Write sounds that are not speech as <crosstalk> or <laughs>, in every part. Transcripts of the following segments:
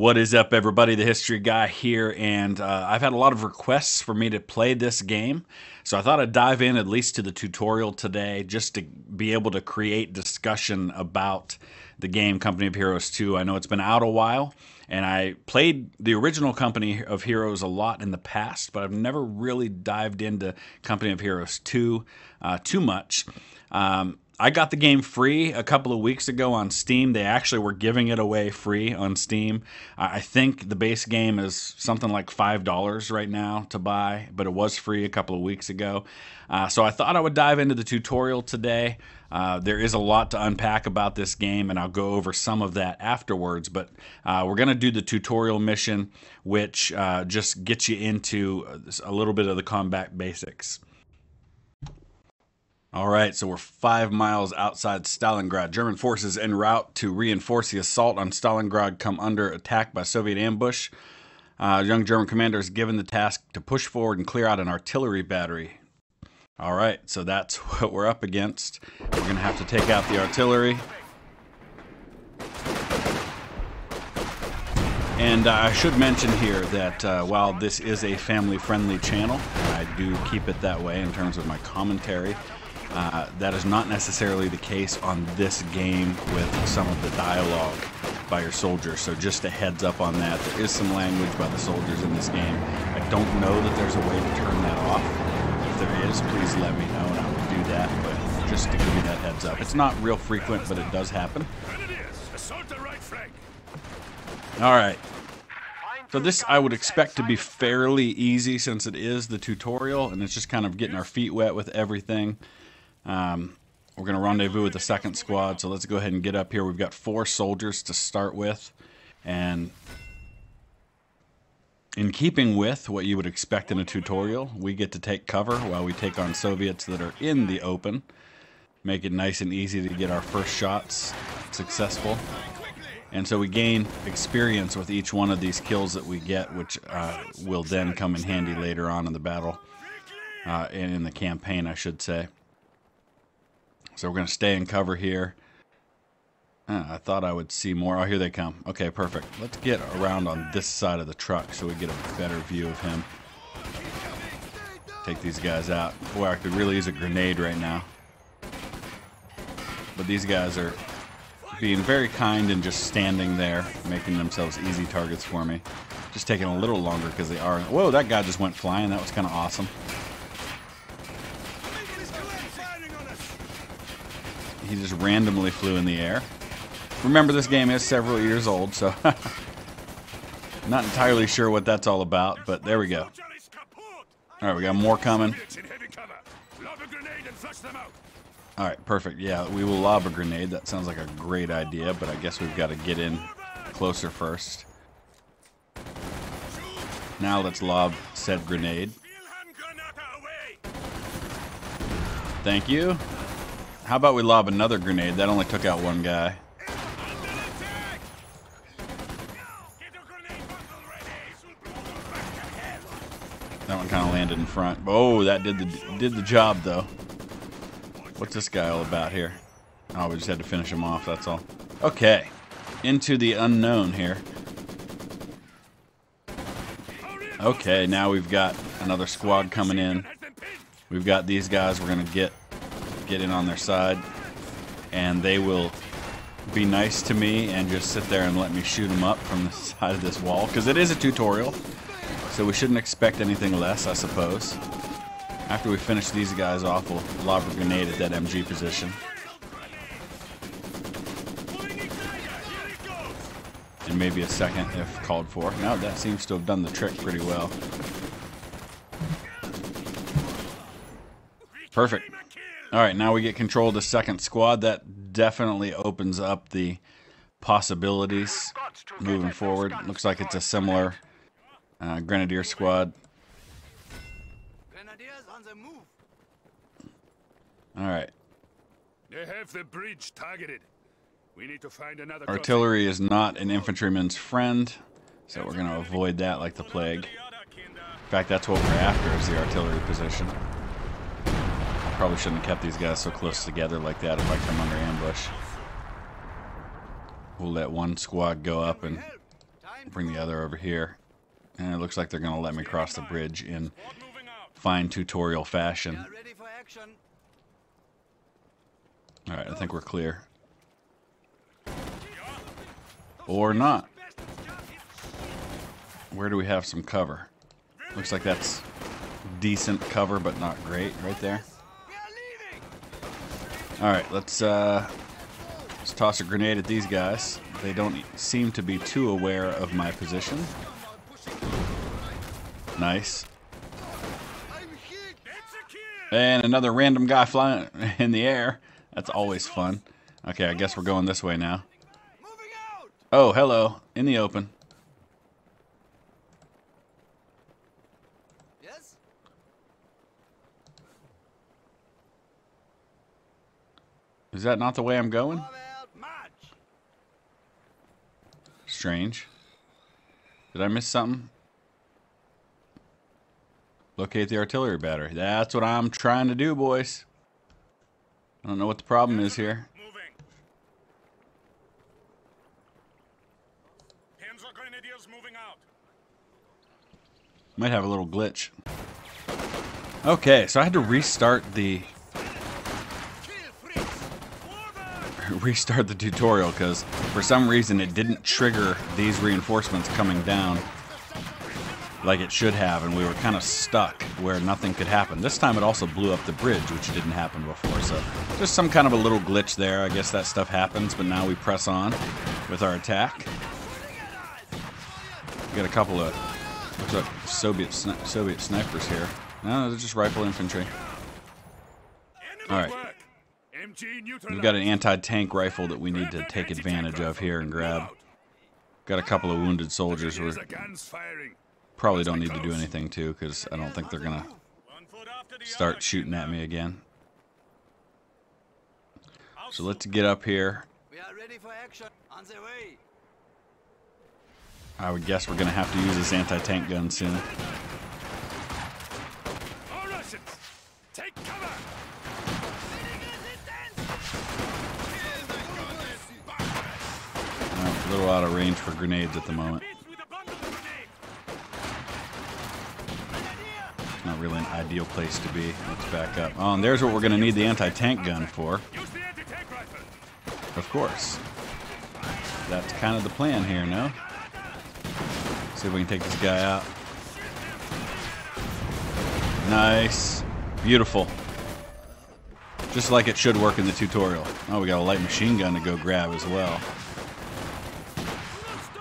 What is up, everybody? The History Guy here, and uh, I've had a lot of requests for me to play this game, so I thought I'd dive in at least to the tutorial today just to be able to create discussion about the game Company of Heroes 2. I know it's been out a while, and I played the original Company of Heroes a lot in the past, but I've never really dived into Company of Heroes 2 uh, too much. Um, I got the game free a couple of weeks ago on Steam. They actually were giving it away free on Steam. I think the base game is something like $5 right now to buy, but it was free a couple of weeks ago. Uh, so I thought I would dive into the tutorial today. Uh, there is a lot to unpack about this game, and I'll go over some of that afterwards. But uh, we're going to do the tutorial mission, which uh, just gets you into a little bit of the combat basics. All right, so we're five miles outside Stalingrad. German forces en route to reinforce the assault on Stalingrad come under attack by Soviet ambush. Uh, young German commander is given the task to push forward and clear out an artillery battery. All right, so that's <laughs> what we're up against. We're going to have to take out the artillery. And uh, I should mention here that uh, while this is a family-friendly channel, I do keep it that way in terms of my commentary. Uh, that is not necessarily the case on this game with some of the dialogue by your soldiers. So just a heads up on that. There is some language by the soldiers in this game. I don't know that there's a way to turn that off. If there is, please let me know and I will do that. But just to give you that heads up. It's not real frequent, but it does happen. All right. So this I would expect to be fairly easy since it is the tutorial and it's just kind of getting our feet wet with everything. Um, we're going to rendezvous with the second squad, so let's go ahead and get up here. We've got four soldiers to start with, and in keeping with what you would expect in a tutorial, we get to take cover while we take on Soviets that are in the open. Make it nice and easy to get our first shots successful. And so we gain experience with each one of these kills that we get, which uh, will then come in handy later on in the battle, uh, and in the campaign, I should say. So we're going to stay in cover here. I thought I would see more. Oh, here they come. Okay, perfect. Let's get around on this side of the truck so we get a better view of him. Take these guys out. Boy, I could really use a grenade right now. But these guys are being very kind and just standing there, making themselves easy targets for me. Just taking a little longer because they are... Whoa, that guy just went flying. That was kind of awesome. He just randomly flew in the air. Remember, this game is several years old, so <laughs> not entirely sure what that's all about, but there we go. All right, we got more coming. All right, perfect. Yeah, we will lob a grenade. That sounds like a great idea, but I guess we've got to get in closer first. Now let's lob said grenade. Thank you. How about we lob another grenade? That only took out one guy. That one kind of landed in front. Oh, that did the did the job though. What's this guy all about here? Oh, we just had to finish him off. That's all. Okay, into the unknown here. Okay, now we've got another squad coming in. We've got these guys we're gonna get get in on their side, and they will be nice to me and just sit there and let me shoot them up from the <laughs> side of this wall, because it is a tutorial, so we shouldn't expect anything less, I suppose. After we finish these guys off, we'll lob a grenade at that MG position. And maybe a second if called for. Now that seems to have done the trick pretty well. Perfect. All right, now we get control of the second squad. That definitely opens up the possibilities moving forward. Looks like it's a similar uh, Grenadier squad. All right. They have the bridge targeted. We need to find another Artillery is not an infantryman's friend, so we're going to avoid that like the plague. In fact, that's what we're after is the artillery position. Probably shouldn't have kept these guys so close together like that if I come under ambush. We'll let one squad go up and bring the other over here. And it looks like they're going to let me cross the bridge in fine tutorial fashion. Alright, I think we're clear. Or not. Where do we have some cover? Looks like that's decent cover, but not great right there. Alright, let's, uh, let's toss a grenade at these guys. They don't seem to be too aware of my position. Nice. And another random guy flying <laughs> in the air. That's always fun. Okay, I guess we're going this way now. Oh, hello. In the open. Yes? Is that not the way I'm going? Strange. Did I miss something? Locate the artillery battery. That's what I'm trying to do, boys. I don't know what the problem is here. Moving. Panzer Grenadiers moving out. Might have a little glitch. Okay, so I had to restart the <laughs> restart the tutorial because for some reason it didn't trigger these reinforcements coming down like it should have and we were kind of stuck where nothing could happen. This time it also blew up the bridge which didn't happen before so just some kind of a little glitch there. I guess that stuff happens but now we press on with our attack. We got a couple of looks like Soviet sni- Soviet snipers here. No, they're just rifle infantry. Enemy All right. work. MG neutralized. We've got an anti-tank rifle that we need to take advantage of here and grab. Got a couple of wounded soldiers. We guns firing. probably don't need to do anything too, because I don't think they're gonna One foot after the start shooting at me again. So let's get up here. We are ready for action. On the way. I would guess we're gonna have to use this anti-tank gun soon. All Russians, take cover. Uh, a little out of range for grenades at the moment. Not really an ideal place to be. Let's back up. Oh, and there's what we're gonna need the anti-tank gun for. Of course. That's kind of the plan here, no? See if we can take this guy out. Nice. Beautiful. Just like it should work in the tutorial. Oh, we got a light machine gun to go grab as well.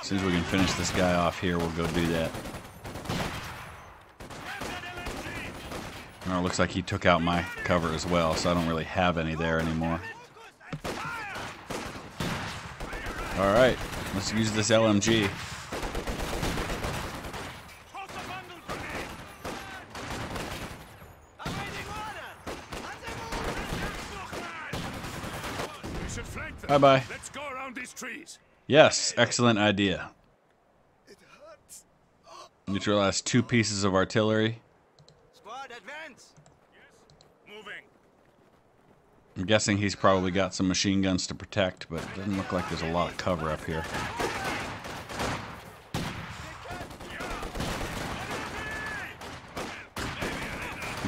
As soon as we can finish this guy off here, we'll go do that. Oh, it looks like he took out my cover as well, so I don't really have any there anymore. All right, let's use this LMG. Toss the bundle grenade. Awaiting order! On the move! We should flank them. Bye-bye. Let's go around these trees. Yes, excellent idea. Neutralize two pieces of artillery. Squad, advance! Yes. Moving. I'm guessing he's probably got some machine guns to protect, but it doesn't look like there's a lot of cover up here.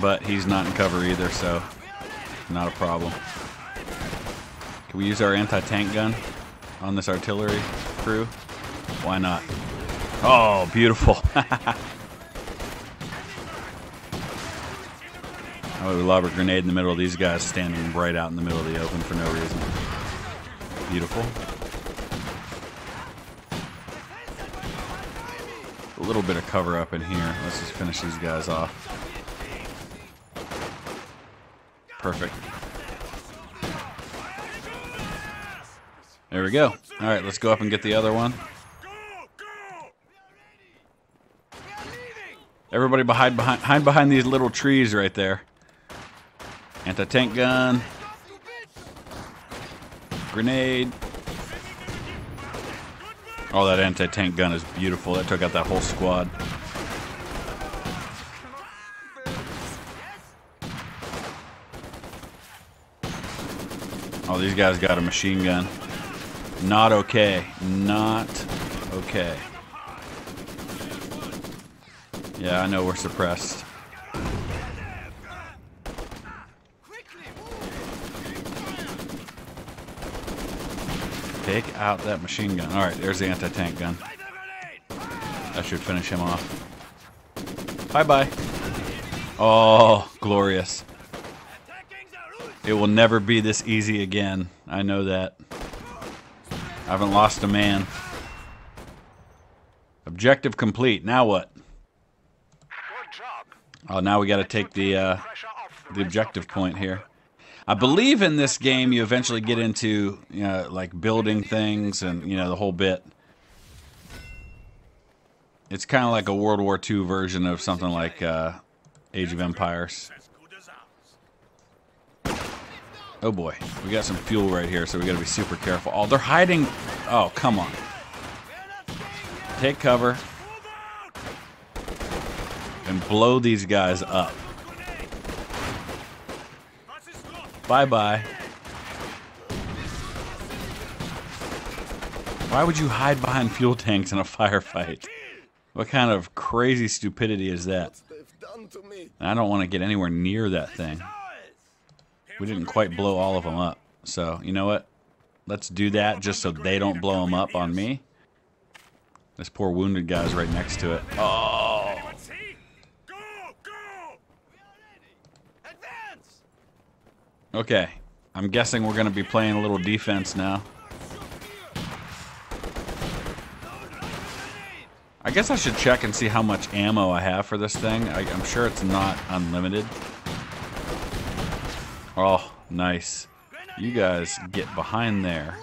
But he's not in cover either, so not a problem. Can we use our anti-tank gun on this artillery crew? Why not? Oh, beautiful. <laughs> I would lob a grenade in the middle of these guys standing right out in the middle of the open for no reason. Beautiful. A little bit of cover up in here. Let's just finish these guys off. Perfect. There we go. All right, let's go up and get the other one. Everybody behind behind hide behind these little trees right there. Anti-tank gun, grenade. Oh, that anti-tank gun is beautiful. That took out that whole squad. Oh, these guys got a machine gun. Not okay. Not okay. Yeah, I know we're suppressed. Take out that machine gun. All right, there's the anti-tank gun. That should finish him off. Bye-bye. Oh, glorious. It will never be this easy again. I know that. I haven't lost a man. Objective complete. Now what? Oh, now we got to take the uh, the objective point here. I believe in this game you eventually get into you know like building things and you know the whole bit. It's kind of like a World War II version of something like uh, Age of Empires. As good as ours. Oh boy, we got some fuel right here, so we got to be super careful. Oh, they're hiding. Oh, come on. Take cover and blow these guys up. Grenade! Was ist los? Bye bye. Why would you hide behind fuel tanks in a firefight? What kind of crazy stupidity is that? I don't want to get anywhere near that thing. We didn't quite blow all of them up. So, you know what? Let's do that just so they don't blow them up on me. This poor wounded guy's right next to it. Oh, okay. I'm guessing we're going to be playing a little defense now. I guess I should check and see how much ammo I have for this thing. I, I'm sure it's not unlimited. Oh, nice. You guys get behind there.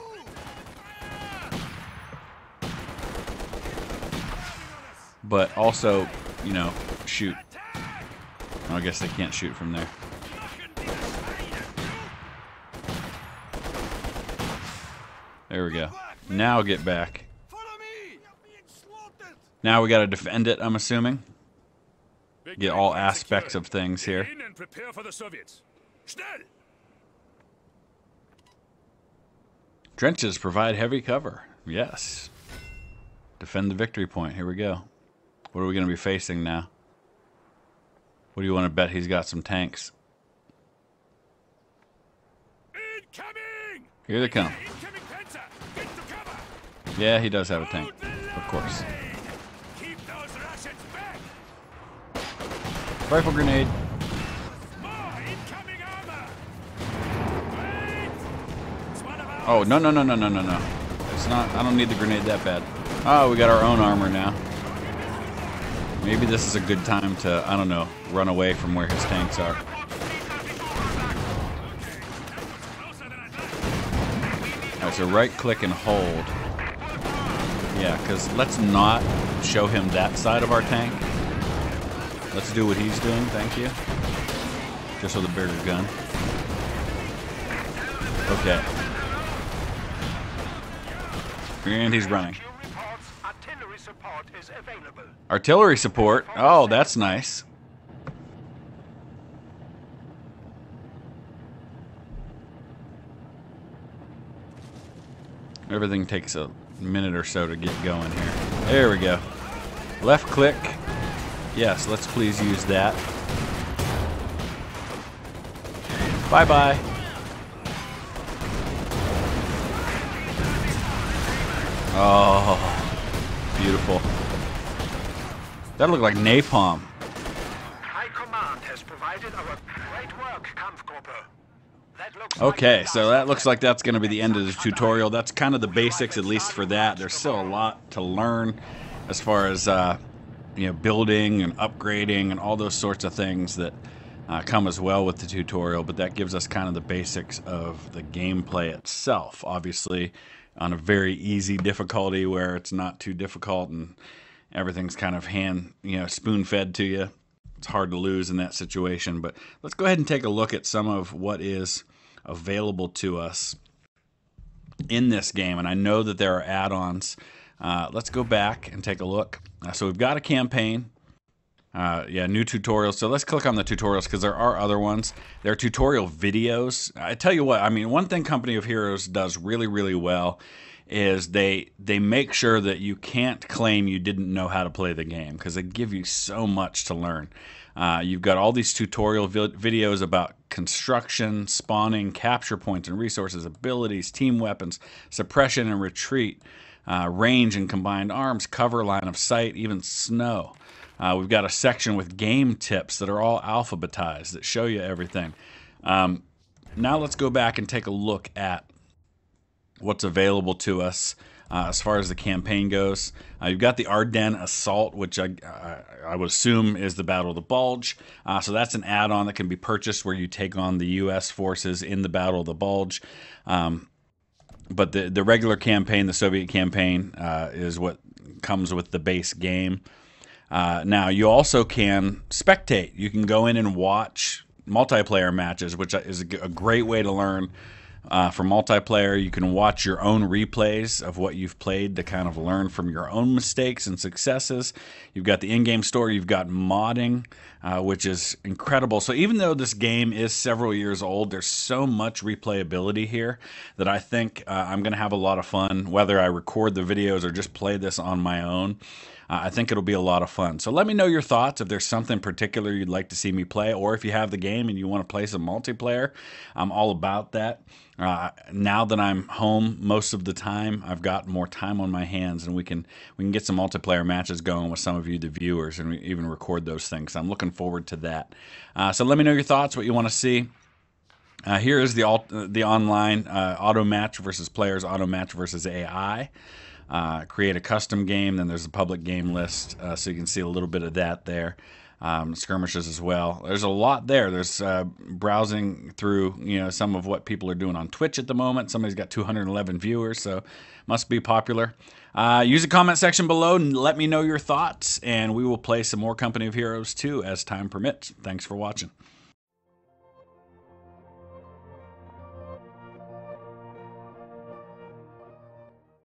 But also, you know, shoot. Oh, I guess they can't shoot from there. There we go. Now get back. Follow me! You're being slaughtered! Now we got to defend it, I'm assuming. Get all aspects of things here. In and prepare for the Soviets. Schnell! Trenches provide heavy cover. Yes. Defend the victory point. Here we go. What are we going to be facing now? What do you want to bet he's got some tanks? Incoming! Here they come. Incoming Get to cover! Yeah, he does have a tank. Of course. Keep those back! Rifle grenade. Oh, no, no, no, no, no, no, no. It's not, I don't need the grenade that bad. Oh, we got our own armor now. Maybe this is a good time to, I don't know, run away from where his tanks are. Alright, so right click and hold. Yeah, because let's not show him that side of our tank. Let's do what he's doing, thank you. Just with a bigger gun. Okay. And he's running. Artillery support is available. Artillery support. Oh, that's nice. Everything takes a minute or so to get going here. There we go. Left click. Yes, let's please use that. Bye bye Oh, beautiful. That looked like napalm. High command has provided our great work, Kampfgruppe. Okay, so that looks like that's going to be the end of the tutorial. That's kind of the basics, at least for that. There's still a lot to learn as far as uh, you know, building and upgrading and all those sorts of things that uh, come as well with the tutorial. But that gives us kind of the basics of the gameplay itself. Obviously, on a very easy difficulty where it's not too difficult and everything's kind of hand, you know, spoon fed to you. It's hard to lose in that situation. But let's go ahead and take a look at some of what is available to us in this game. And I know that there are add ons. Uh, let's go back and take a look. Uh, so we've got a campaign. Uh, yeah, new tutorials. So let's click on the tutorials because there are other ones. There are tutorial videos. I tell you what, I mean, one thing Company of Heroes does really, really well is they they make sure that you can't claim you didn't know how to play the game because they give you so much to learn. Uh, you've got all these tutorial vi- videos about construction, spawning, capture points and resources, abilities, team weapons, suppression and retreat, uh, range and combined arms, cover, line of sight, even snow. Uh, we've got a section with game tips that are all alphabetized that show you everything. Um, now let's go back and take a look at what's available to us uh, as far as the campaign goes. Uh, you've got the Ardennes Assault, which I, I, I, would assume is the Battle of the Bulge. Uh, so that's an add-on that can be purchased where you take on the U.S. forces in the Battle of the Bulge. Um, but the the regular campaign, the Soviet campaign, uh, is what comes with the base game. Uh, now you also can spectate. You can go in and watch multiplayer matches, which is a great way to learn uh, for multiplayer, you can watch your own replays of what you've played to kind of learn from your own mistakes and successes. You've got the in game store, you've got modding, uh, which is incredible. So, even though this game is several years old, there's so much replayability here that I think uh, I'm going to have a lot of fun, whether I record the videos or just play this on my own. Uh, I think it'll be a lot of fun. So let me know your thoughts if there's something particular you'd like to see me play, or if you have the game and you want to play some multiplayer. I'm all about that. Uh, now that I'm home most of the time, I've got more time on my hands, and we can we can get some multiplayer matches going with some of you, the viewers, and even record those things. I'm looking forward to that. Uh, so let me know your thoughts, what you want to see. Uh, here is the alt, the online uh, auto match versus players, auto match versus AI uh, create a custom game. Then there's a public game list, uh, so you can see a little bit of that there. Um, skirmishes as well. There's a lot there. There's uh, browsing through, you know, some of what people are doing on Twitch at the moment. Somebody's got 211 viewers, so must be popular. Uh, use the comment section below and let me know your thoughts, and we will play some more Company of Heroes 2 as time permits. Thanks for watching.